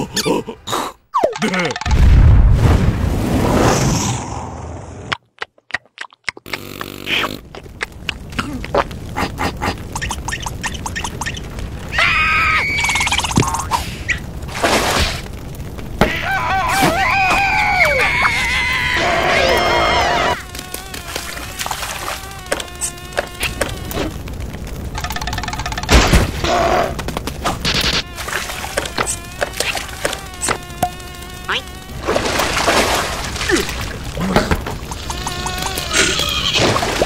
Oh,